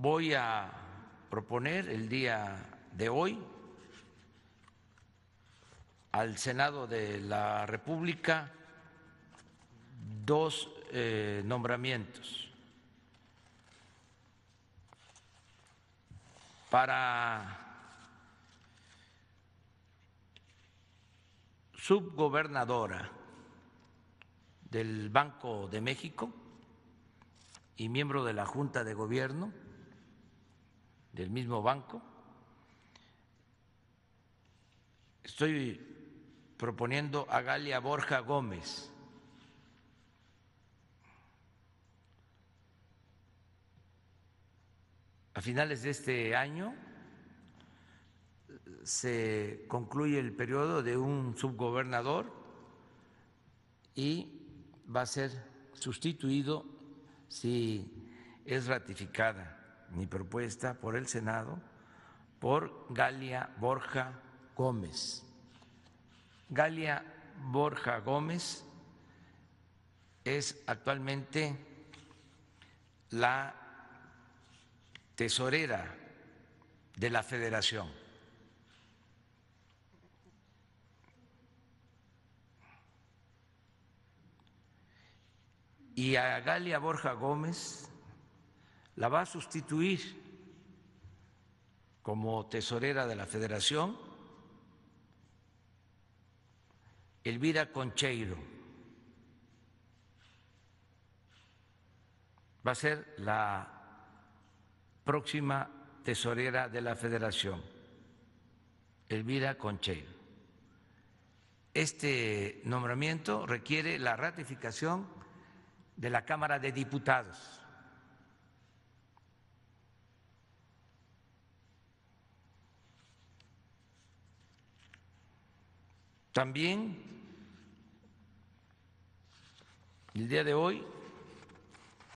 voy a proponer el día de hoy al Senado de la República dos eh, nombramientos. Para subgobernadora del Banco de México y miembro de la Junta de Gobierno del mismo banco. Estoy proponiendo a Galia Borja Gómez. A finales de este año se concluye el periodo de un subgobernador y va a ser sustituido si es ratificada mi propuesta por el Senado por Galia Borja Gómez. Galia Borja Gómez es actualmente la tesorera de la federación. Y a Galia Borja Gómez la va a sustituir como tesorera de la federación Elvira Concheiro. Va a ser la próxima tesorera de la federación, Elvira Concheiro. Este nombramiento requiere la ratificación de la Cámara de Diputados. También el día de hoy